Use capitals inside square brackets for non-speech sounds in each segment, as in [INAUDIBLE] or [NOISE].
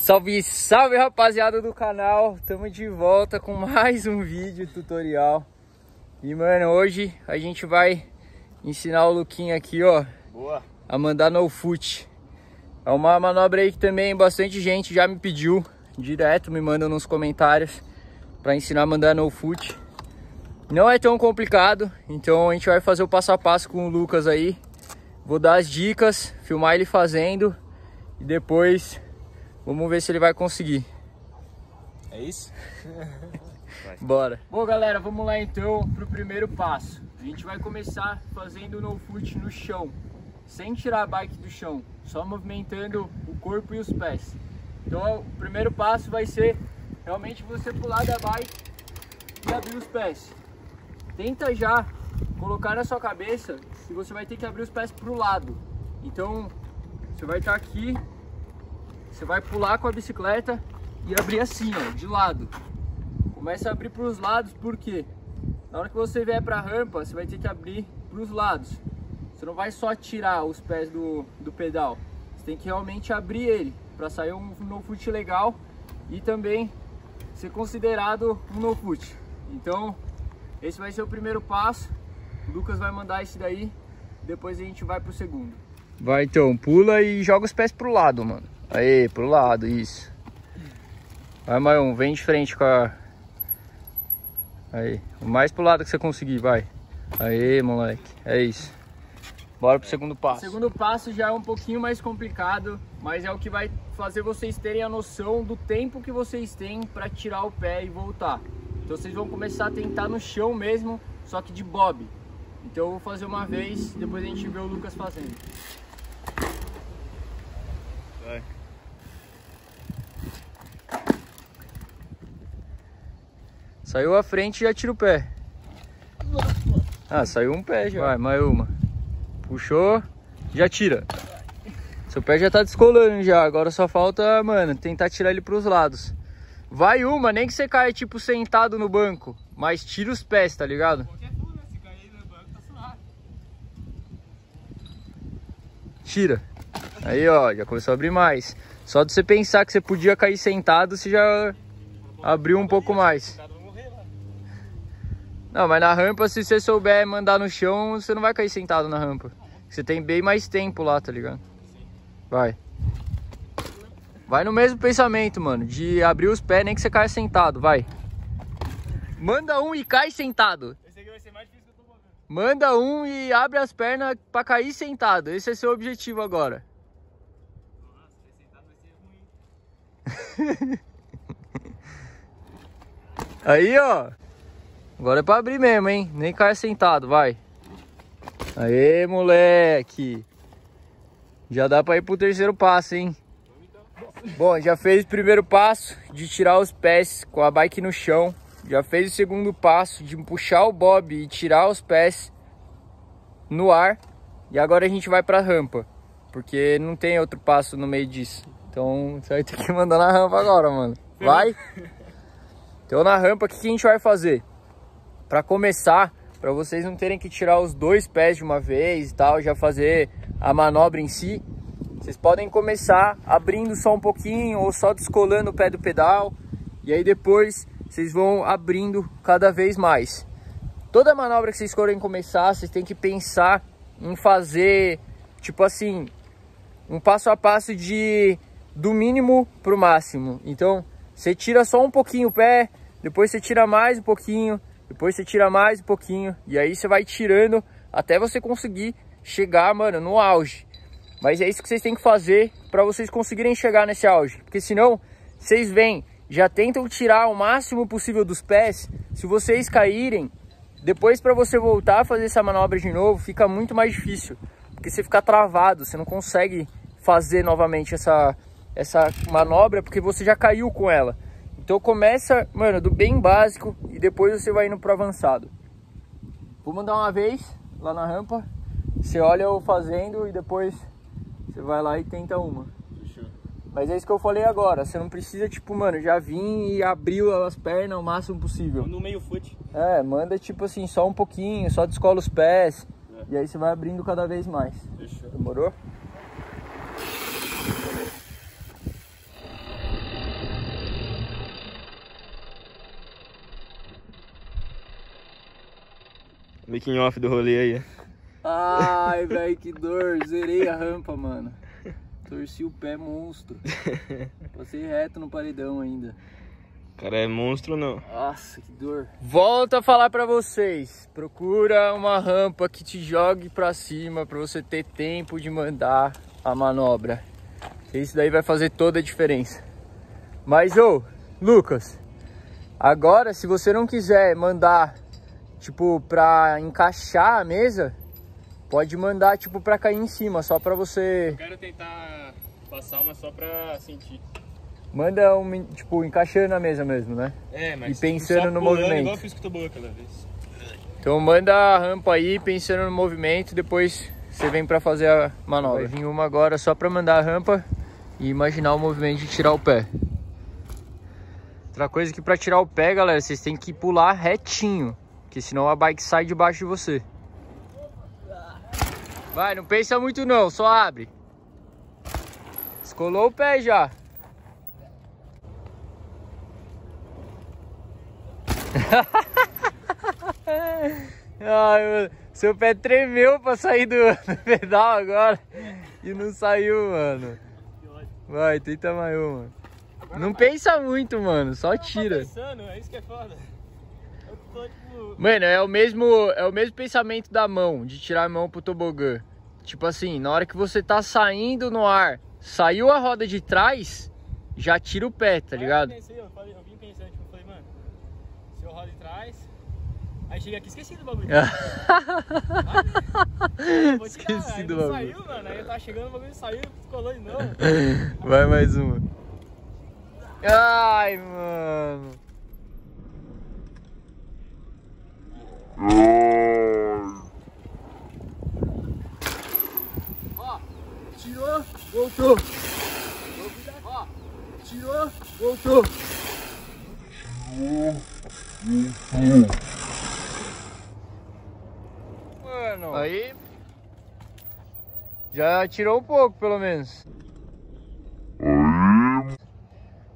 Salve, salve rapaziada do canal, estamos de volta com [LAUGHS] mais um vídeo tutorial. E mano, hoje a gente vai ensinar o Luquinha aqui ó Boa. A mandar no foot É uma manobra aí que também bastante gente já me pediu Direto me manda nos comentários Pra ensinar a mandar no foot Não é tão complicado, então a gente vai fazer o passo a passo com o Lucas aí. Vou dar as dicas, filmar ele fazendo E depois Vamos ver se ele vai conseguir. É isso? [LAUGHS] Bora. Bom, galera, vamos lá então pro primeiro passo. A gente vai começar fazendo o no foot no chão, sem tirar a bike do chão, só movimentando o corpo e os pés. Então, o primeiro passo vai ser realmente você pular da bike e abrir os pés. Tenta já colocar na sua cabeça que você vai ter que abrir os pés pro lado. Então, você vai estar aqui você vai pular com a bicicleta e abrir assim, ó, de lado. Começa a abrir para os lados, porque na hora que você vier para a rampa, você vai ter que abrir para os lados. Você não vai só tirar os pés do, do pedal, você tem que realmente abrir ele para sair um no foot legal e também ser considerado um no foot. Então, esse vai ser o primeiro passo. O Lucas vai mandar esse daí, depois a gente vai pro segundo. Vai então, pula e joga os pés pro lado, mano. Aí, pro lado, isso. Vai, Maion, vem de frente com a... Aí, o mais pro lado que você conseguir, vai. Aí, moleque, é isso. Bora pro segundo passo. O segundo passo já é um pouquinho mais complicado, mas é o que vai fazer vocês terem a noção do tempo que vocês têm para tirar o pé e voltar. Então vocês vão começar a tentar no chão mesmo, só que de bob. Então eu vou fazer uma vez, depois a gente vê o Lucas fazendo. Vai. Saiu a frente e já tira o pé. Ah, saiu um pé já. Vai, mais uma. Puxou, já tira. Seu pé já tá descolando já. Agora só falta, mano, tentar tirar ele pros lados. Vai uma, nem que você caia tipo sentado no banco. Mas tira os pés, tá ligado? Tira. Aí, ó, já começou a abrir mais. Só de você pensar que você podia cair sentado, você já abriu um pouco mais. Não, mas na rampa, se você souber mandar no chão, você não vai cair sentado na rampa. Você tem bem mais tempo lá, tá ligado? Vai. Vai no mesmo pensamento, mano, de abrir os pés, nem que você caia sentado, vai. Manda um e cai sentado. Esse aqui vai ser mais difícil que eu tô Manda um e abre as pernas pra cair sentado. Esse é seu objetivo agora. Nossa, sentado vai ser ruim. [LAUGHS] Aí, ó. Agora é pra abrir mesmo, hein? Nem caia sentado, vai. Aê, moleque. Já dá pra ir pro terceiro passo, hein? Bom, já fez o primeiro passo de tirar os pés com a bike no chão. Já fez o segundo passo de puxar o bob e tirar os pés no ar. E agora a gente vai pra rampa. Porque não tem outro passo no meio disso. Então você vai ter que [LAUGHS] mandar na rampa agora, mano. Vai? [LAUGHS] Então na rampa, o que a gente vai fazer? Para começar, para vocês não terem que tirar os dois pés de uma vez e tal, já fazer a manobra em si, vocês podem começar abrindo só um pouquinho ou só descolando o pé do pedal e aí depois vocês vão abrindo cada vez mais. Toda manobra que vocês forem começar, vocês têm que pensar em fazer, tipo assim, um passo a passo de do mínimo para o máximo. Então, você tira só um pouquinho o pé, depois você tira mais um pouquinho, depois você tira mais um pouquinho. E aí você vai tirando até você conseguir chegar, mano, no auge. Mas é isso que vocês têm que fazer para vocês conseguirem chegar nesse auge. Porque senão, vocês vêm, já tentam tirar o máximo possível dos pés. Se vocês caírem, depois para você voltar a fazer essa manobra de novo, fica muito mais difícil. Porque você fica travado, você não consegue fazer novamente essa, essa manobra porque você já caiu com ela. Então começa, mano, do bem básico e depois você vai indo pro avançado. Vou mandar uma vez lá na rampa, você olha eu fazendo e depois você vai lá e tenta uma. Fechou. Mas é isso que eu falei agora, você não precisa, tipo, mano, já vim e abriu as pernas o máximo possível. No meio foot. É, manda tipo assim, só um pouquinho, só descola os pés. É. E aí você vai abrindo cada vez mais. Fechou. Demorou? Making off do rolê aí. Ai, velho, que dor. Zerei a rampa, mano. Torci o pé monstro. [LAUGHS] Passei reto no paredão ainda. Cara, é monstro não. Nossa, que dor. Volto a falar pra vocês. Procura uma rampa que te jogue pra cima pra você ter tempo de mandar a manobra. Isso daí vai fazer toda a diferença. Mas, ô, Lucas, agora se você não quiser mandar, tipo, pra encaixar a mesa, pode mandar, tipo, pra cair em cima, só pra você... Eu quero tentar passar uma só pra sentir. Manda um, tipo, encaixando na mesa mesmo, né? É, mas E pensando no movimento. Igual eu fiz com o Toboa aquela vez. Então manda a rampa aí, pensando no movimento, depois você vem pra fazer a manobra. Vai vir uma agora só pra mandar a rampa e imaginar o movimento de tirar o pé. Outra coisa que pra tirar o pé, galera, vocês têm que pular retinho, porque senão a bike sai debaixo de você. Vai, não pensa muito não, só abre. Descolou o pé já. [LAUGHS] Ai, seu pé tremeu pra sair do, do [LAUGHS] pedal agora e não saiu, mano. Vai, tenta mais um, mano. Não pensa muito, mano, só tira. pensando, é isso que é foda. Tipo. Mano, é o mesmo, é o mesmo pensamento da mão, de tirar a mão pro tobogã. Tipo assim, na hora que você tá saindo no ar, saiu a roda de trás, já tira o pé, tá ligado? Eu, pensei, eu, falei, eu vim pensando, tipo, eu falei, mano, se eu rodo de trás. Aí cheguei aqui esqueci do bagulho. [LAUGHS] Vou tirar, Esqueci aí do bagulho. Saiu, mano. Aí eu tava chegando, o bagulho saiu, colou de novo. Vai mais uma. Ai, mano. Ó, tirou, voltou. Ó, tirou, voltou. Mano, aí já tirou um pouco, pelo menos.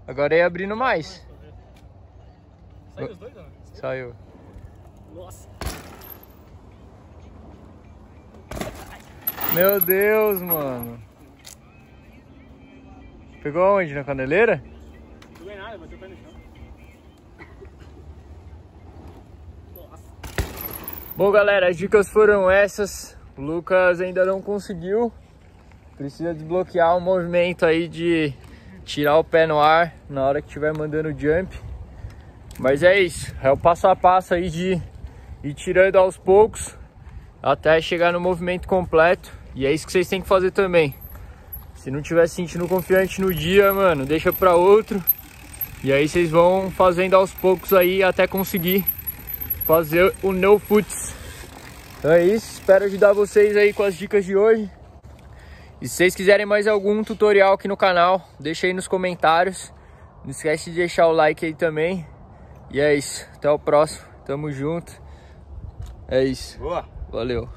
Agora ia abrindo mais. Saiu os dois, mano? Saiu. Nossa. Meu Deus, mano. Pegou onde? Na caneleira? Não ganhei nada, bateu o pé no chão. Nossa. Bom, galera, as dicas foram essas. O Lucas ainda não conseguiu. Precisa desbloquear o movimento aí de tirar o pé no ar na hora que estiver mandando o jump. Mas é isso. É o passo a passo aí de ir tirando aos poucos até chegar no movimento completo. E é isso que vocês têm que fazer também. Se não tiver se sentindo confiante no dia, mano, deixa pra outro. E aí vocês vão fazendo aos poucos aí até conseguir fazer o no foots. Então é isso, espero ajudar vocês aí com as dicas de hoje. E se vocês quiserem mais algum tutorial aqui no canal, deixa aí nos comentários. Não esquece de deixar o like aí também. E é isso, até o próximo. Tamo junto. É isso. Boa. Valeu.